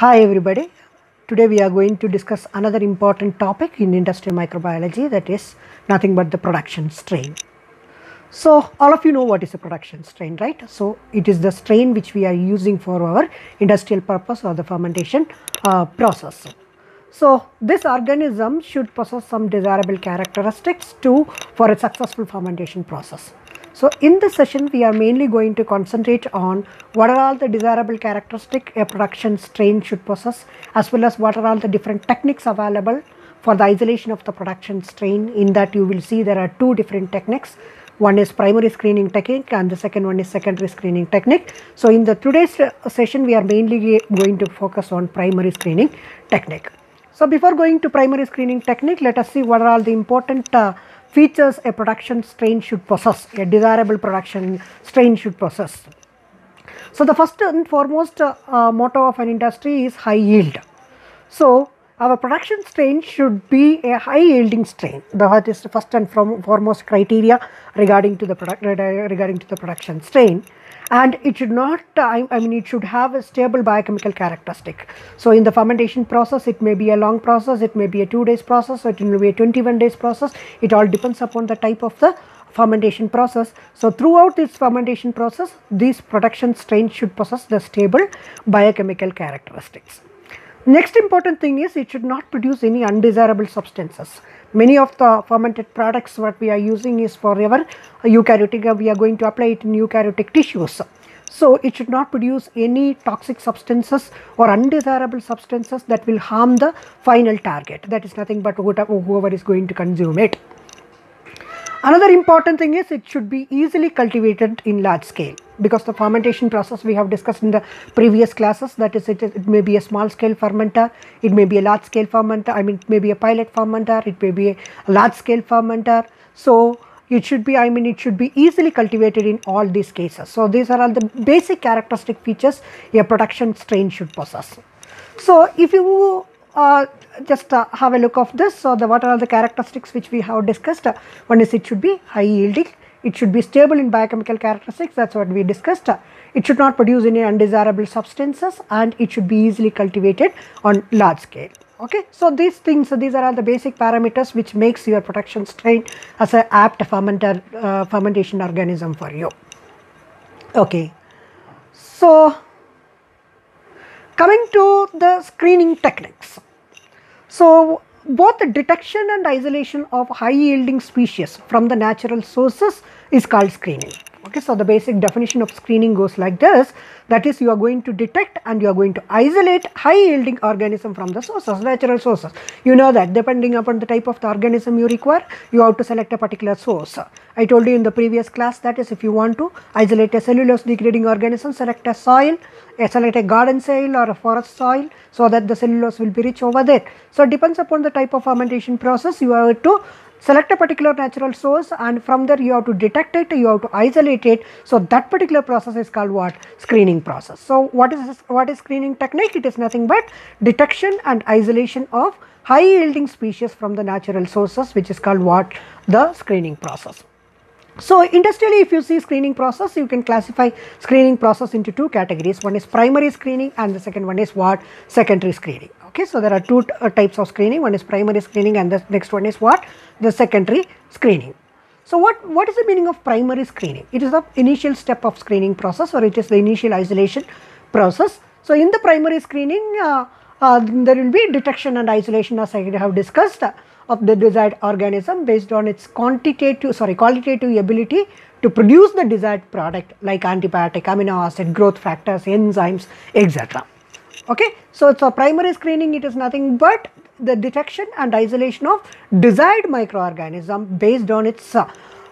Hi everybody. Today we are going to discuss another important topic in industrial microbiology that is nothing but the production strain. So all of you know what is a production strain, right? So it is the strain which we are using for our industrial purpose or the fermentation uh, process. So this organism should possess some desirable characteristics to for a successful fermentation process. So in this session we are mainly going to concentrate on what are all the desirable characteristic a production strain should possess as well as what are all the different techniques available for the isolation of the production strain in that you will see there are two different techniques one is primary screening technique and the second one is secondary screening technique. So in the today's session we are mainly going to focus on primary screening technique. So before going to primary screening technique let us see what are all the important uh, features a production strain should possess, a desirable production strain should possess. So the first and foremost uh, uh, motto of an industry is high yield. So our production strain should be a high yielding strain. That is the first and foremost criteria regarding to the product regarding to the production strain. And it should not I, mean it should have a stable biochemical characteristic. So in the fermentation process it may be a long process it may be a 2 days process it may be a 21 days process. It all depends upon the type of the fermentation process. So throughout this fermentation process these production strains should possess the stable biochemical characteristics Next important thing is it should not produce any undesirable substances. Many of the fermented products what we are using is for our eukaryotic, we are going to apply it in eukaryotic tissues. So it should not produce any toxic substances or undesirable substances that will harm the final target. That is nothing but whoever is going to consume it. Another important thing is it should be easily cultivated in large scale because the fermentation process we have discussed in the previous classes that is it, it may be a small scale fermenter, it may be a large scale fermenter, I mean it may be a pilot fermenter, it may be a large scale fermenter. So it should be I mean it should be easily cultivated in all these cases. So these are all the basic characteristic features a production strain should possess. So if you just uh, have a look of this. So, the what are all the characteristics which we have discussed? Uh, one is it should be high yielding, it should be stable in biochemical characteristics that is what we discussed. It should not produce any undesirable substances and it should be easily cultivated on large scale. Okay, so these things, so these are all the basic parameters which makes your production strain as a apt fermenter, uh, fermentation organism for you. Okay, so Coming to the screening techniques. So, both the detection and isolation of high yielding species from the natural sources is called screening. Okay, so the basic definition of screening goes like this that is you are going to detect and you are going to isolate high yielding organism from the sources, natural sources. You know that depending upon the type of the organism you require, you have to select a particular source. I told you in the previous class that is if you want to isolate a cellulose degrading organism, select a soil, select a garden soil or a forest soil so that the cellulose will be rich over there. So, it depends upon the type of fermentation process you have to select a particular natural source and from there you have to detect it, you have to isolate it. So, that particular process is called what? Screening process. So, what is what is screening technique? It is nothing but detection and isolation of high yielding species from the natural sources which is called what? The screening process. So, industrially if you see screening process you can classify screening process into two categories one is primary screening and the second one is what secondary screening okay. So, there are two uh, types of screening one is primary screening and the next one is what the secondary screening. So, what, what is the meaning of primary screening? It is the initial step of screening process or it is the initial isolation process. So, in the primary screening uh, uh, there will be detection and isolation as I have discussed of the desired organism based on its quantitative sorry qualitative ability to produce the desired product like antibiotic, amino acid, growth factors, enzymes etc. Okay. So, so primary screening it is nothing but the detection and isolation of desired microorganism based on its uh,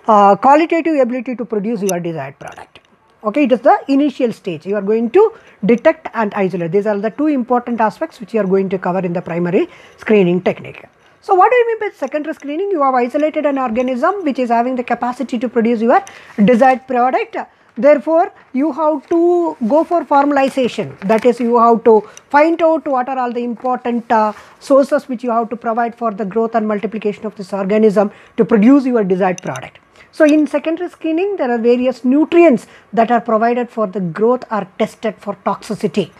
uh, qualitative ability to produce your desired product. Okay, it is the initial stage. You are going to detect and isolate. These are the two important aspects which you are going to cover in the primary screening technique. So, what do you mean by secondary screening? You have isolated an organism which is having the capacity to produce your desired product. Therefore, you have to go for formalization that is you have to find out what are all the important uh, sources which you have to provide for the growth and multiplication of this organism to produce your desired product. So, in secondary screening there are various nutrients that are provided for the growth are tested for toxicity.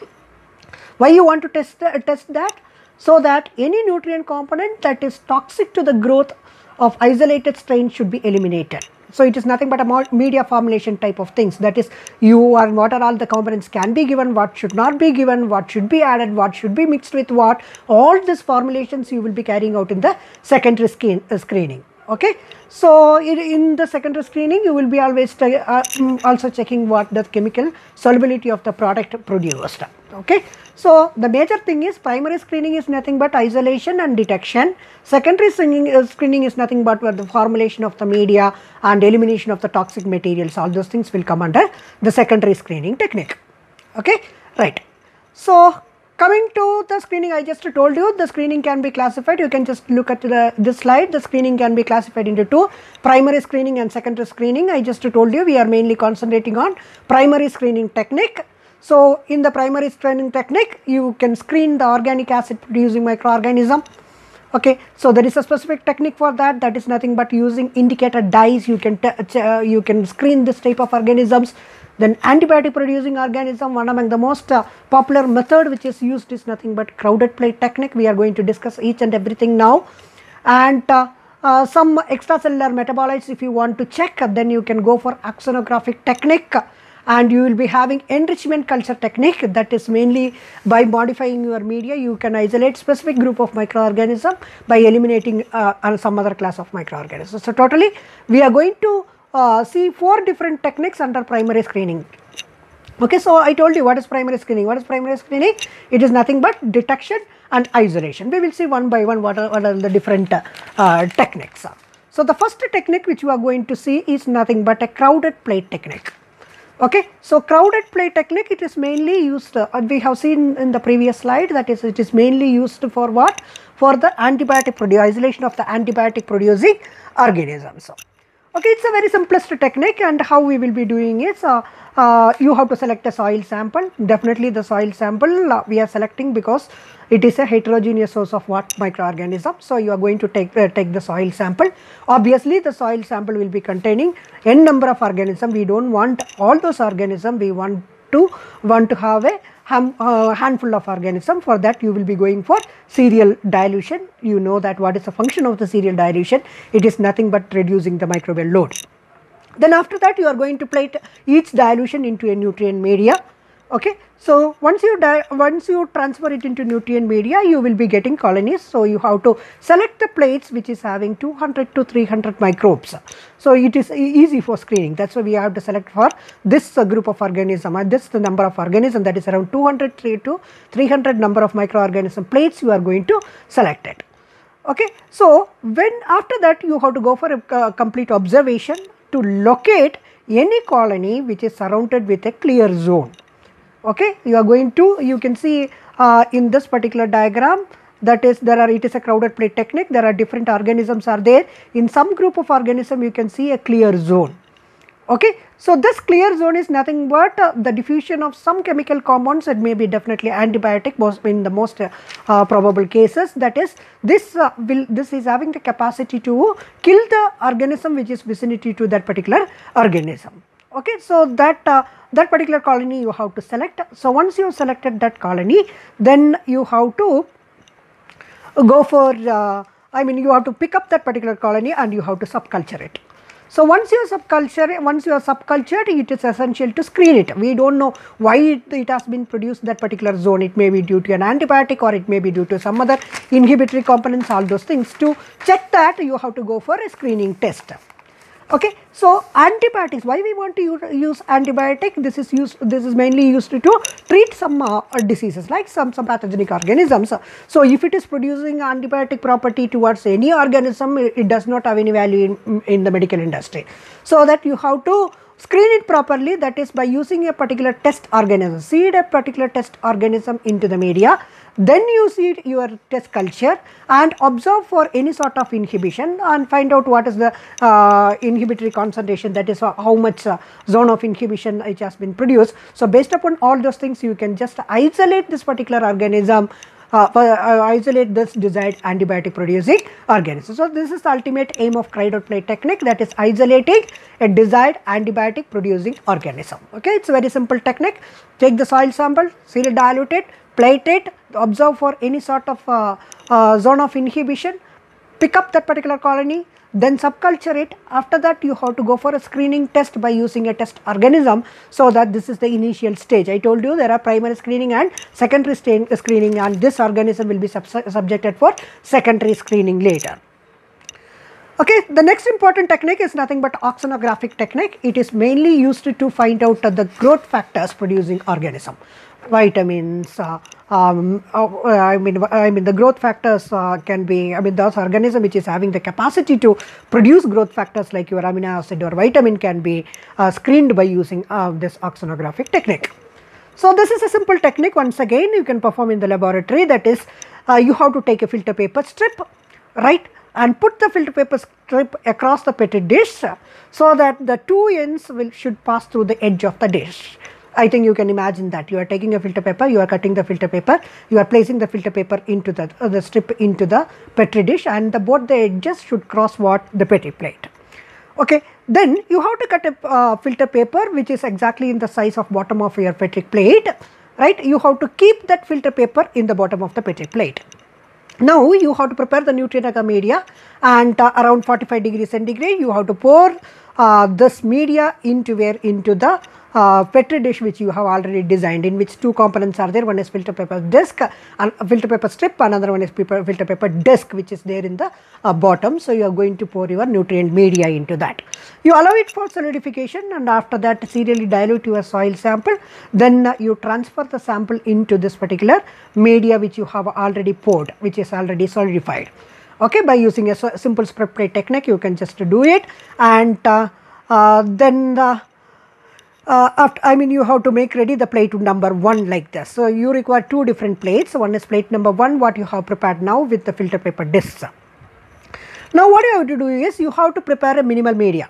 Why you want to test, uh, test that? So that any nutrient component that is toxic to the growth of isolated strain should be eliminated. So it is nothing but a media formulation type of things that is you are what are all the components can be given, what should not be given, what should be added, what should be mixed with what, all these formulations you will be carrying out in the secondary screen, uh, screening. Okay. So in, in, the secondary screening you will be always uh, mm, also checking what the chemical solubility of the product produced. Okay. So, the major thing is primary screening is nothing but isolation and detection. Secondary screening is, screening is nothing but the formulation of the media and elimination of the toxic materials. All those things will come under the secondary screening technique. Okay, right. So, coming to the screening I just told you the screening can be classified you can just look at the this slide the screening can be classified into two primary screening and secondary screening I just told you we are mainly concentrating on primary screening technique so, in the primary screening technique, you can screen the organic acid producing microorganism. Okay, so there is a specific technique for that. That is nothing but using indicator dyes. You can uh, you can screen this type of organisms. Then antibiotic producing organism, one among the most uh, popular method which is used is nothing but crowded plate technique. We are going to discuss each and everything now. And uh, uh, some extracellular metabolites if you want to check then you can go for auxanographic technique and you will be having enrichment culture technique that is mainly by modifying your media you can isolate specific group of microorganism by eliminating uh, some other class of microorganisms. So, totally we are going to uh, see four different techniques under primary screening. Okay, so I told you what is primary screening. What is primary screening? It is nothing but detection and isolation. We will see one by one what are, what are the different uh, techniques. So, the first technique which you are going to see is nothing but a crowded plate technique. Okay. So, crowded plate technique it is mainly used uh, we have seen in the previous slide that is it is mainly used for what for the antibiotic isolation of the antibiotic producing organisms. Okay, it is a very simplest technique and how we will be doing is uh, uh, you have to select a soil sample definitely the soil sample uh, we are selecting because it is a heterogeneous source of what microorganism. So, you are going to take, uh, take the soil sample. Obviously, the soil sample will be containing n number of organism. We do not want all those organism. we want to want to have a ham, uh, handful of organism. For that, you will be going for serial dilution. You know that what is the function of the serial dilution? It is nothing but reducing the microbial load. Then after that, you are going to plate each dilution into a nutrient media okay. So, once you once you transfer it into nutrient media you will be getting colonies. So, you have to select the plates which is having 200 to 300 microbes. So, it is easy for screening that is why we have to select for this uh, group of organism and this the number of organism that is around 200 to 300 number of microorganism plates you are going to select it. Okay. So, when after that you have to go for a uh, complete observation to locate any colony which is surrounded with a clear zone okay you are going to you can see uh, in this particular diagram that is there are it is a crowded plate technique there are different organisms are there. In some group of organism you can see a clear zone. Okay so this clear zone is nothing but uh, the diffusion of some chemical compounds it may be definitely antibiotic most in the most uh, probable cases. That is this uh, will this is having the capacity to kill the organism which is vicinity to that particular organism okay so that uh, that particular colony you have to select. So, once you have selected that colony then you have to go for uh, I mean you have to pick up that particular colony and you have to subculture it. So, once you subculture, once you are subcultured, it is essential to screen it. We do not know why it, it, has been produced that particular zone. It may be due to an antibiotic or it may be due to some other inhibitory components, all those things. To check that, you have to go for a screening test. Okay. So, antibiotics, why we want to use antibiotic? This is used, this is mainly used to treat some uh, diseases like some, some pathogenic organisms. So, if it is producing antibiotic property towards any organism, it does not have any value in, in the medical industry. So, that you have to screen it properly that is by using a particular test organism, seed a particular test organism into the media then you seed your test culture and observe for any sort of inhibition and find out what is the uh, inhibitory concentration that is how much uh, zone of inhibition which has been produced. So, based upon all those things you can just isolate this particular organism uh, uh, isolate this desired antibiotic producing organism. So, this is the ultimate aim of crowded plate technique that is isolating a desired antibiotic producing organism. Okay, it is a very simple technique. Take the soil sample, seal it, dilute it, plate it, observe for any sort of uh, uh, zone of inhibition, pick up that particular colony, then subculture it. After that, you have to go for a screening test by using a test organism so that this is the initial stage. I told you there are primary screening and secondary uh, screening and this organism will be sub subjected for secondary screening later. Okay, the next important technique is nothing but auxanographic technique. It is mainly used to find out the growth factors producing organism vitamins. Uh, um, uh, I mean, I mean the growth factors uh, can be. I mean, those organism which is having the capacity to produce growth factors like your amino acid or vitamin can be uh, screened by using uh, this auxanographic technique. So this is a simple technique. Once again, you can perform in the laboratory. That is, uh, you have to take a filter paper strip, right? and put the filter paper strip across the petri dish so that the two ends will should pass through the edge of the dish. I think you can imagine that you are taking a filter paper, you are cutting the filter paper, you are placing the filter paper into the, uh, the strip into the petri dish and the, both the edges should cross what the petri plate. Okay, then you have to cut a uh, filter paper which is exactly in the size of bottom of your petri plate, right? You have to keep that filter paper in the bottom of the petri plate. Now you have to prepare the nutrient agar media and uh, around 45 degrees centigrade you have to pour this media into where into the uh, petri dish which you have already designed in which two components are there. One is filter paper disc and filter paper strip another one is paper, filter paper disc which is there in the uh, bottom. So you are going to pour your nutrient media into that. You allow it for solidification and after that serially dilute your soil sample. Then uh, you transfer the sample into this particular media which you have already poured which is already solidified okay by using a simple spread plate technique you can just do it and uh, uh, then the uh, after, I mean you have to make ready the plate number 1 like this. So, you require two different plates, one is plate number 1 what you have prepared now with the filter paper discs. Now, what you have to do is you have to prepare a minimal media,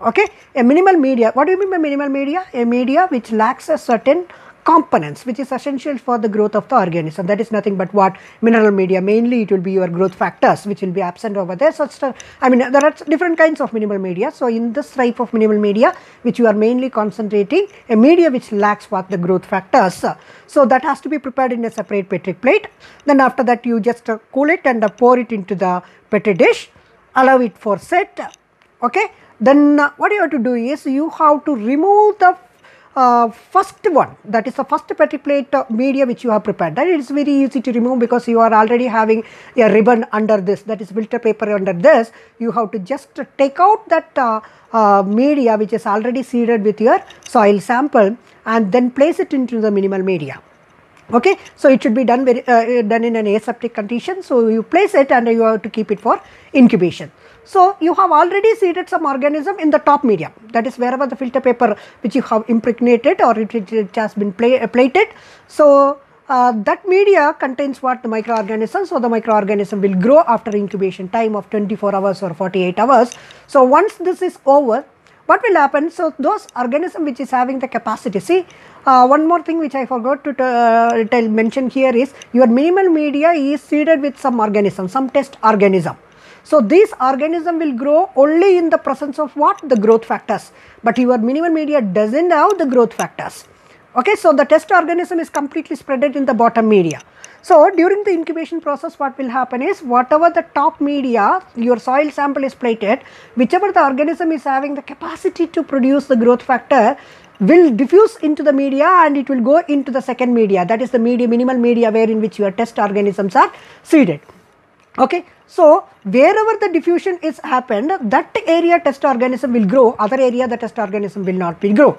okay. A minimal media, what do you mean by minimal media? A media which lacks a certain components which is essential for the growth of the organism. That is nothing but what mineral media mainly it will be your growth factors which will be absent over there. Such I mean there are different kinds of minimal media. So in this type of minimal media which you are mainly concentrating a media which lacks what the growth factors. So that has to be prepared in a separate petri plate. Then after that you just cool it and pour it into the petri dish. Allow it for set. Okay? Then uh, what you have to do is you have to remove the uh, first one that is the first petri plate media which you have prepared. That is very easy to remove because you are already having a ribbon under this that is filter paper under this. You have to just take out that uh, uh, media which is already seeded with your soil sample and then place it into the minimal media okay so it should be done very uh, done in an aseptic condition so you place it and you have to keep it for incubation so, you have already seeded some organism in the top medium that is wherever the filter paper which you have impregnated or it, it has been uh, plated. So, uh, that media contains what the microorganism. So, the microorganism will grow after incubation time of 24 hours or 48 hours. So, once this is over, what will happen? So, those organism which is having the capacity, see uh, one more thing which I forgot to uh, tell mention here is your minimal media is seeded with some organism, some test organism. So, this organism will grow only in the presence of what? The growth factors, but your minimal media does not have the growth factors. Okay, so the test organism is completely spreaded in the bottom media. So, during the incubation process what will happen is whatever the top media your soil sample is plated, whichever the organism is having the capacity to produce the growth factor will diffuse into the media and it will go into the second media that is the media minimal media where in which your test organisms are seeded. Okay. So, wherever the diffusion is happened that area test organism will grow other area the test organism will not be grow.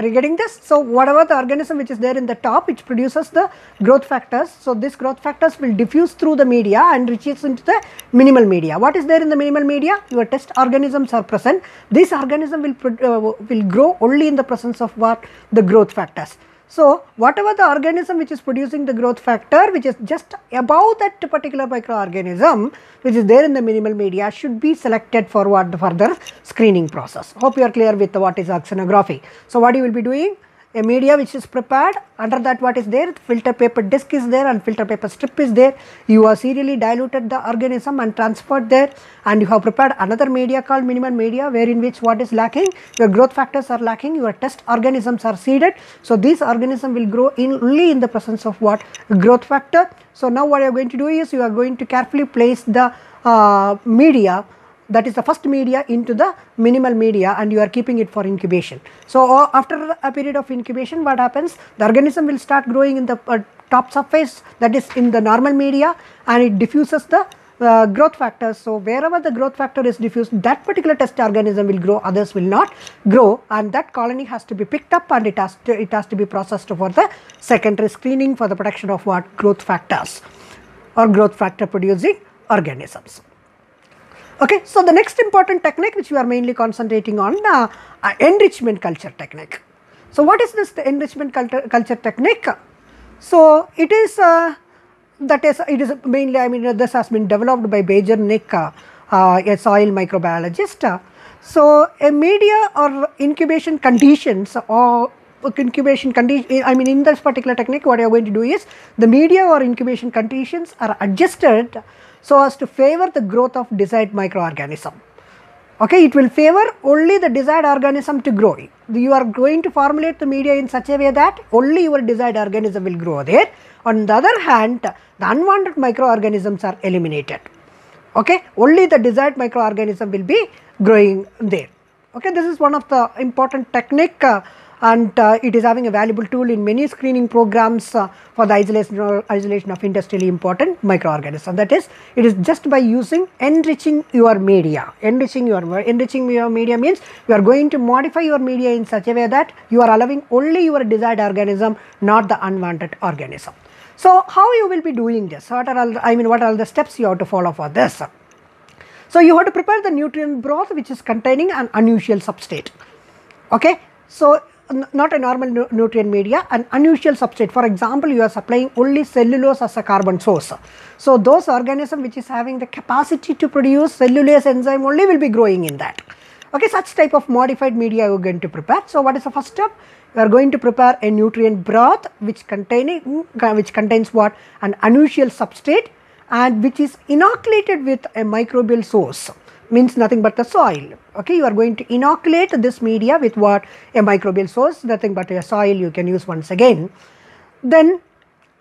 Are you getting this? So, whatever the organism which is there in the top which produces the growth factors. So, this growth factors will diffuse through the media and reaches into the minimal media. What is there in the minimal media? Your test organisms are present. This organism will, uh, will grow only in the presence of what? The growth factors. So, whatever the organism which is producing the growth factor which is just above that particular microorganism which is there in the minimal media should be selected for what the further screening process. Hope you are clear with what is auxanography. So, what you will be doing? A media which is prepared under that what is there filter paper disc is there and filter paper strip is there. You have serially diluted the organism and transferred there and you have prepared another media called minimal media wherein which what is lacking your growth factors are lacking your test organisms are seeded. So these organism will grow in only in the presence of what? Growth factor. So now what you are going to do is you are going to carefully place the uh, media that is the first media into the minimal media and you are keeping it for incubation. So, after a period of incubation what happens the organism will start growing in the uh, top surface that is in the normal media and it diffuses the uh, growth factors. So, wherever the growth factor is diffused that particular test organism will grow others will not grow and that colony has to be picked up and it has to, it has to be processed for the secondary screening for the production of what growth factors or growth factor producing organisms. Okay, so the next important technique which we are mainly concentrating on uh, uh, enrichment culture technique. So what is this the enrichment culture, culture technique? So it is uh, that is it is mainly I mean this has been developed by Beijerinck, uh, a soil microbiologist. so a media or incubation conditions or incubation condition I mean in this particular technique what you are going to do is the media or incubation conditions are adjusted so as to favor the growth of desired microorganism. Okay, it will favor only the desired organism to grow. You are going to formulate the media in such a way that only your desired organism will grow there. On the other hand, the unwanted microorganisms are eliminated. Okay, only the desired microorganism will be growing there. Okay, this is one of the important technique uh, and uh, it is having a valuable tool in many screening programs uh, for the isolation, isolation of industrially important microorganisms. That is, it is just by using enriching your media. Enriching your enriching your media means you are going to modify your media in such a way that you are allowing only your desired organism, not the unwanted organism. So, how you will be doing this? What are all I mean, what are the steps you have to follow for this? So, you have to prepare the nutrient broth which is containing an unusual substrate. Okay. So, not a normal nu nutrient media, an unusual substrate. For example, you are supplying only cellulose as a carbon source. So, those organism which is having the capacity to produce cellulase enzyme only will be growing in that. Okay, such type of modified media you are going to prepare. So, what is the first step? You are going to prepare a nutrient broth which containing mm, which contains what an unusual substrate and which is inoculated with a microbial source means nothing but the soil. Okay, you are going to inoculate this media with what a microbial source, nothing but a soil you can use once again. Then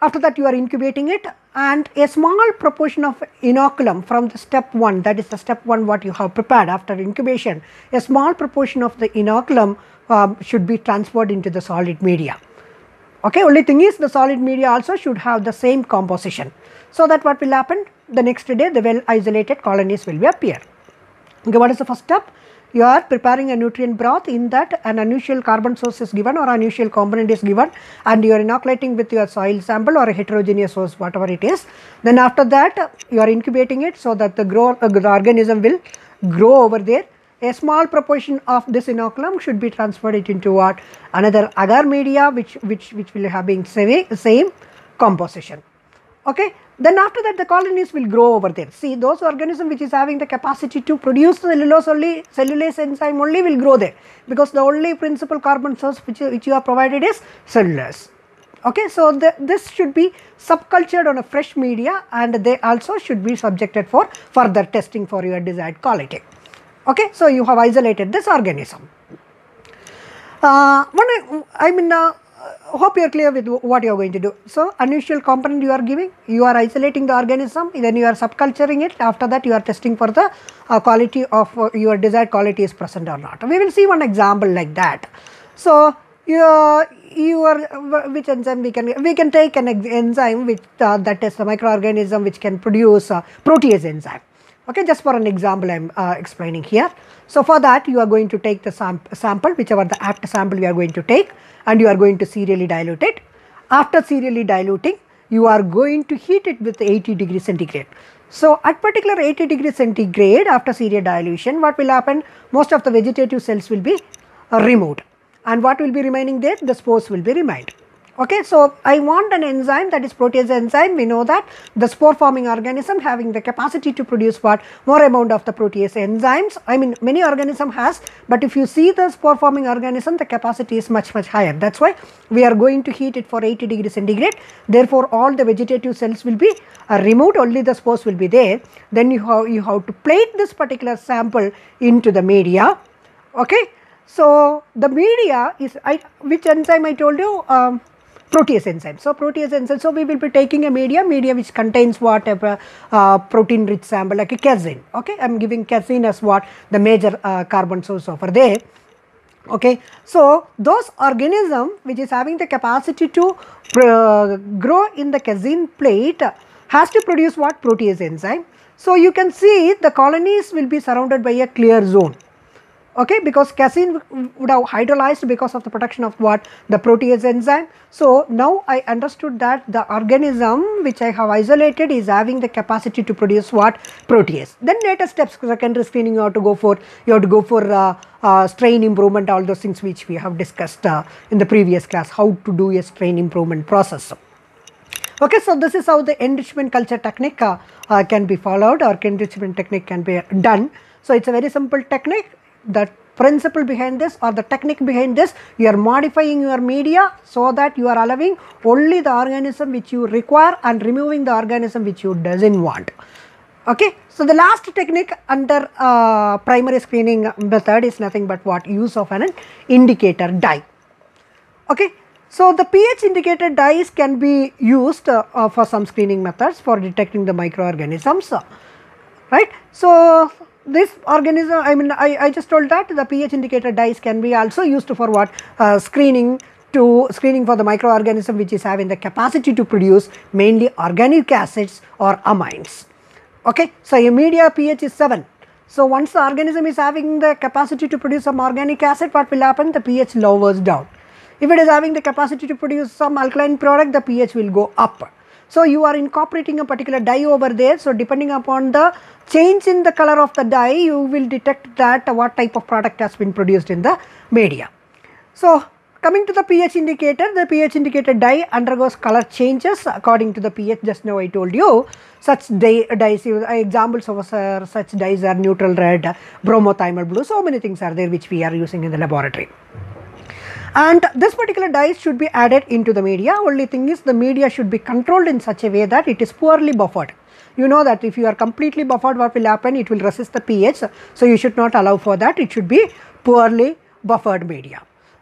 after that you are incubating it and a small proportion of inoculum from the step 1 that is the step 1 what you have prepared after incubation a small proportion of the inoculum um, should be transferred into the solid media. Okay, only thing is the solid media also should have the same composition. So that what will happen the next day the well isolated colonies will be appear. Okay, what is the first step? You are preparing a nutrient broth in that an unusual carbon source is given or unusual component is given and you are inoculating with your soil sample or a heterogeneous source whatever it is. Then after that you are incubating it so that the, grow, uh, the organism will grow over there. A small proportion of this inoculum should be transferred into what another agar media which, which, which will have been same, same composition. Okay. Then after that the colonies will grow over there. See those organism which is having the capacity to produce cellulose only, cellulase enzyme only will grow there because the only principal carbon source which, which you are provided is cellulose. Okay, so the, this should be subcultured on a fresh media and they also should be subjected for further testing for your desired quality. Okay, so you have isolated this organism. Uh, I, I mean, uh, hope you are clear with what you are going to do. So, unusual component you are giving, you are isolating the organism, then you are subculturing it, after that you are testing for the uh, quality of uh, your desired quality is present or not. We will see one example like that. So, your, your which enzyme we can, we can take an enzyme which uh, that is a microorganism which can produce protease enzyme. Okay, just for an example I am uh, explaining here. So, for that you are going to take the sam sample whichever the apt sample you are going to take and you are going to serially dilute it. After serially diluting, you are going to heat it with 80 degree centigrade. So, at particular 80 degree centigrade after serial dilution, what will happen? Most of the vegetative cells will be uh, removed and what will be remaining there? The spores will be remained. Okay, so I want an enzyme that is protease enzyme. We know that the spore forming organism having the capacity to produce what more amount of the protease enzymes. I mean many organism has, but if you see the spore forming organism, the capacity is much much higher. That's why we are going to heat it for 80 degree centigrade. Therefore, all the vegetative cells will be uh, removed. Only the spores will be there. Then you have you have to plate this particular sample into the media. Okay. So, the media is I, which enzyme I told you um, protease enzyme. So, protease enzyme. So, we will be taking a media, media which contains whatever uh, protein rich sample like a casein. Okay, I am giving casein as what the major uh, carbon source over there. Okay, so those organism which is having the capacity to uh, grow in the casein plate has to produce what protease enzyme. So, you can see the colonies will be surrounded by a clear zone okay because casein would have hydrolyzed because of the production of what the protease enzyme. So, now I understood that the organism which I have isolated is having the capacity to produce what protease. Then later steps secondary screening you have to go for you have to go for uh, uh, strain improvement all those things which we have discussed uh, in the previous class how to do a strain improvement process. Okay, so this is how the enrichment culture technique uh, uh, can be followed or enrichment technique can be done. So, it is a very simple technique the principle behind this or the technique behind this you are modifying your media so that you are allowing only the organism which you require and removing the organism which you doesn't want. Okay? So the last technique under uh, primary screening method is nothing but what? Use of an indicator dye. Okay? So the ph indicator dyes can be used uh, uh, for some screening methods for detecting the microorganisms right? So this organism I mean I, I just told that the pH indicator dyes can be also used for what uh, screening to screening for the microorganism which is having the capacity to produce mainly organic acids or amines. Okay. So, a media pH is 7. So, once the organism is having the capacity to produce some organic acid what will happen the pH lowers down. If it is having the capacity to produce some alkaline product the pH will go up. So, you are incorporating a particular dye over there. So, depending upon the change in the color of the dye, you will detect that what type of product has been produced in the media. So, coming to the pH indicator, the pH indicator dye undergoes color changes according to the pH just now I told you. Such dye, dyes, examples of uh, such dyes are neutral red, bromothymol blue, so many things are there which we are using in the laboratory and this particular dye should be added into the media only thing is the media should be controlled in such a way that it is poorly buffered. You know that if you are completely buffered what will happen it will resist the pH so you should not allow for that it should be poorly buffered media.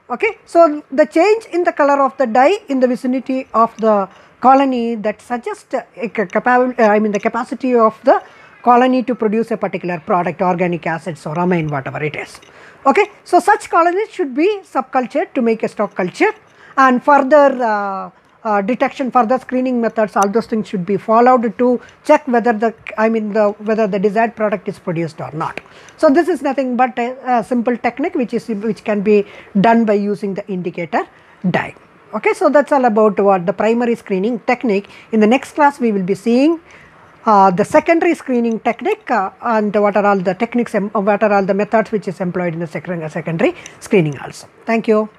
Okay. So, the change in the color of the dye in the vicinity of the colony that suggests I mean the capacity of the colony to produce a particular product organic acids or amine whatever it is. Okay. So, such colonies should be subcultured to make a stock culture and further uh, uh, detection further screening methods all those things should be followed to check whether the I mean the whether the desired product is produced or not. So, this is nothing but a, a simple technique which is which can be done by using the indicator dye. Okay, so that's all about what the primary screening technique. In the next class, we will be seeing uh, the secondary screening technique uh, and what are all the techniques, what are all the methods which is employed in the secondary screening also. Thank you.